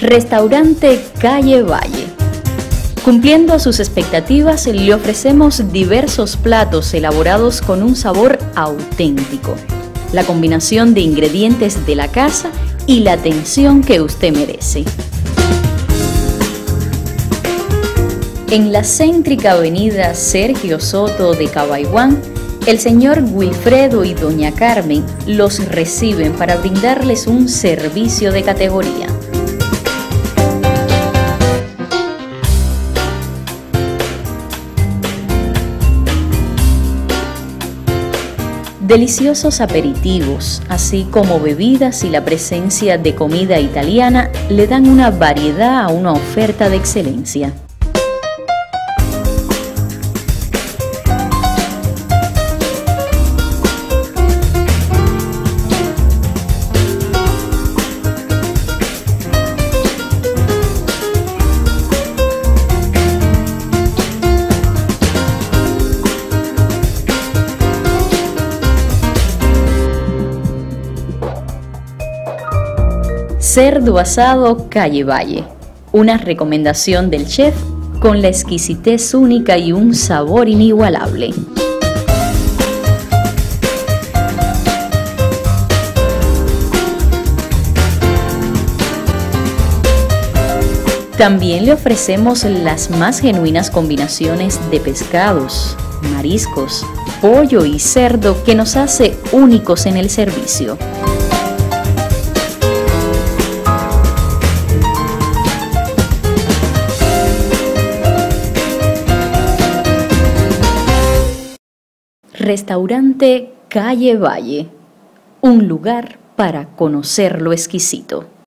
Restaurante Calle Valle. Cumpliendo sus expectativas, le ofrecemos diversos platos elaborados con un sabor auténtico, la combinación de ingredientes de la casa y la atención que usted merece. En la céntrica avenida Sergio Soto de Cabaiguán, el señor Wilfredo y doña Carmen los reciben para brindarles un servicio de categoría. Deliciosos aperitivos, así como bebidas y la presencia de comida italiana le dan una variedad a una oferta de excelencia. Cerdo asado Calle Valle, una recomendación del chef con la exquisitez única y un sabor inigualable. También le ofrecemos las más genuinas combinaciones de pescados, mariscos, pollo y cerdo que nos hace únicos en el servicio. Restaurante Calle Valle, un lugar para conocer lo exquisito.